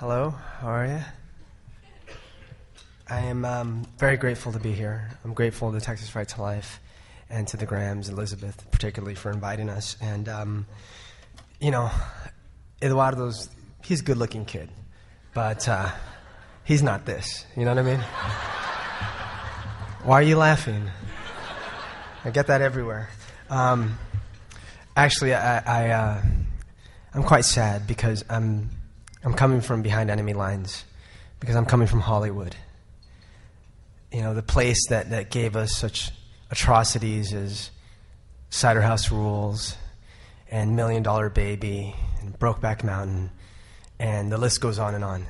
Hello, how are you? I am um, very grateful to be here. I'm grateful to Texas Right to Life and to the Grahams, Elizabeth, particularly for inviting us. And, um, you know, Eduardo's, he's a good looking kid, but uh, he's not this. You know what I mean? Why are you laughing? I get that everywhere. Um, actually, I, I, uh, I'm quite sad because I'm I'm coming from behind enemy lines because I'm coming from Hollywood. You know, the place that, that gave us such atrocities as Cider House Rules and Million Dollar Baby and Brokeback Mountain, and the list goes on and on.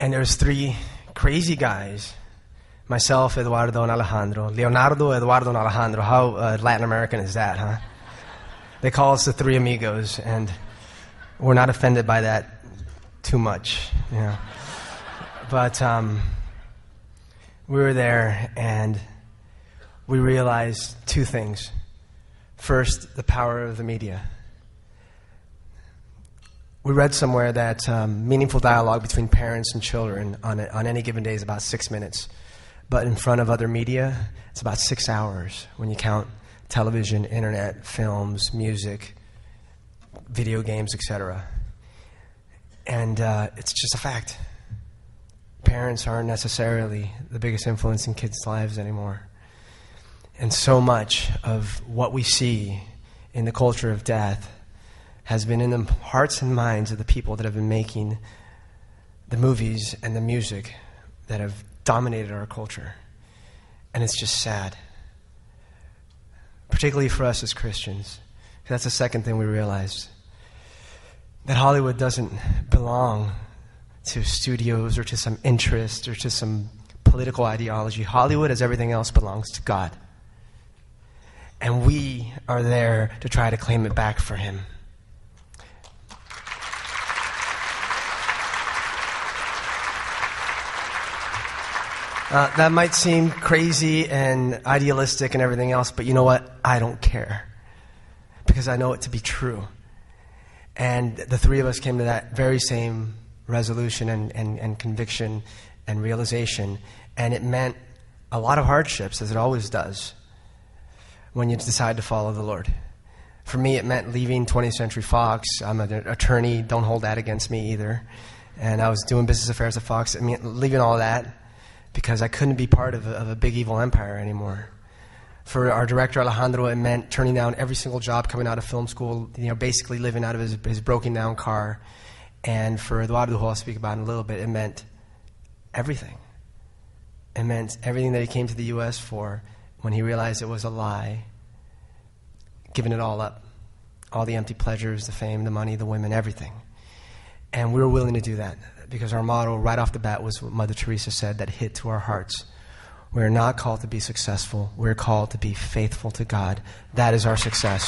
And there's three crazy guys myself, Eduardo, and Alejandro. Leonardo, Eduardo, and Alejandro. How uh, Latin American is that, huh? They call us the three amigos, and we're not offended by that too much, you know. But um, we were there and we realized two things. First, the power of the media. We read somewhere that um, meaningful dialogue between parents and children on, a, on any given day is about six minutes. But in front of other media, it's about six hours when you count television, internet, films, music, video games, etc. And uh, it's just a fact. Parents aren't necessarily the biggest influence in kids' lives anymore. And so much of what we see in the culture of death has been in the hearts and minds of the people that have been making the movies and the music that have dominated our culture. And it's just sad, particularly for us as Christians. That's the second thing we realized that Hollywood doesn't belong to studios or to some interest or to some political ideology. Hollywood, as everything else, belongs to God. And we are there to try to claim it back for Him. Uh, that might seem crazy and idealistic and everything else, but you know what? I don't care. Because I know it to be true. And the three of us came to that very same resolution and, and, and conviction and realization. And it meant a lot of hardships, as it always does, when you decide to follow the Lord. For me, it meant leaving 20th Century Fox. I'm an attorney, don't hold that against me either. And I was doing business affairs at Fox. I mean, leaving all that because I couldn't be part of a, of a big evil empire anymore for our director Alejandro, it meant turning down every single job coming out of film school. You know, basically living out of his, his broken down car. And for Eduardo, who I'll speak about in a little bit, it meant everything. It meant everything that he came to the U.S. for when he realized it was a lie, giving it all up. All the empty pleasures, the fame, the money, the women, everything. And we were willing to do that because our motto right off the bat was what Mother Teresa said that hit to our hearts we're not called to be successful. We're called to be faithful to God. That is our success.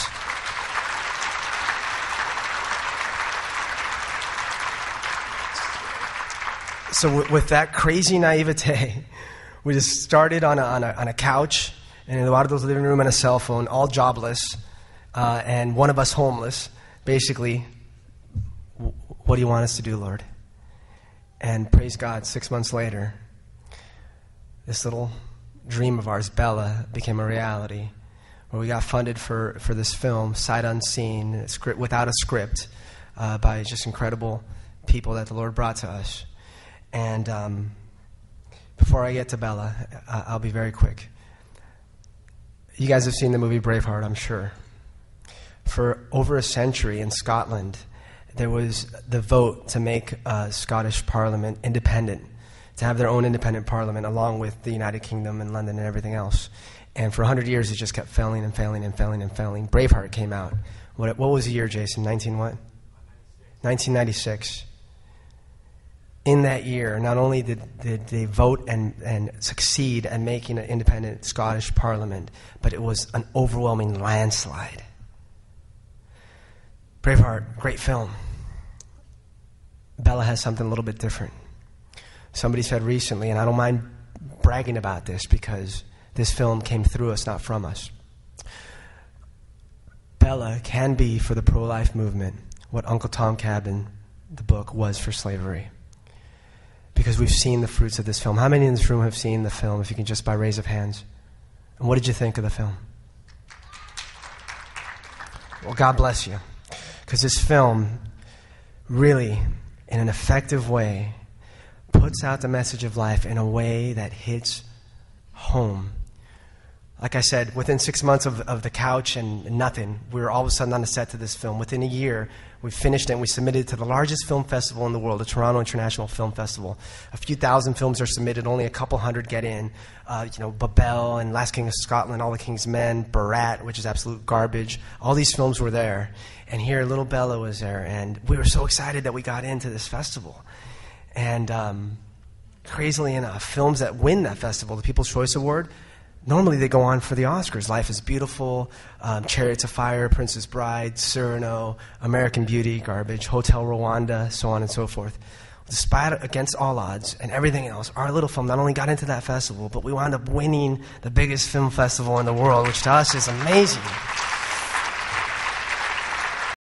So, w- with that crazy naivete, we just started on a, on a, on a couch in Eduardo's living room and a cell phone, all jobless, uh, and one of us homeless. Basically, what do you want us to do, Lord? And praise God, six months later, this little dream of ours, Bella, became a reality. Where we got funded for, for this film, sight unseen, script, without a script, uh, by just incredible people that the Lord brought to us. And um, before I get to Bella, uh, I'll be very quick. You guys have seen the movie Braveheart, I'm sure. For over a century in Scotland, there was the vote to make uh, Scottish Parliament independent to have their own independent parliament along with the United Kingdom and London and everything else. And for 100 years, it just kept failing and failing and failing and failing. Braveheart came out. What, what was the year, Jason? 19 what? 1996. In that year, not only did, did they vote and, and succeed at making an independent Scottish parliament, but it was an overwhelming landslide. Braveheart, great film. Bella has something a little bit different. Somebody said recently, and I don't mind bragging about this because this film came through us, not from us. Bella can be for the pro life movement what Uncle Tom Cabin the book was for slavery. Because we've seen the fruits of this film. How many in this room have seen the film, if you can just by raise of hands? And what did you think of the film? Well, God bless you. Because this film really, in an effective way, puts out the message of life in a way that hits home. Like I said, within six months of, of the couch and nothing, we were all of a sudden on the set to this film. Within a year, we finished it and we submitted it to the largest film festival in the world, the Toronto International Film Festival. A few thousand films are submitted, only a couple hundred get in. Uh, you know, Babel and Last King of Scotland, All the King's Men, Borat, which is absolute garbage. All these films were there. And here, Little Bella was there. And we were so excited that we got into this festival. And um, crazily enough, films that win that festival, the People's Choice Award, normally they go on for the Oscars. Life is Beautiful, um, Chariots of Fire, Princess Bride, Cyrano, American Beauty, garbage, Hotel Rwanda, so on and so forth. Despite against all odds and everything else, our little film not only got into that festival, but we wound up winning the biggest film festival in the world, which to us is amazing.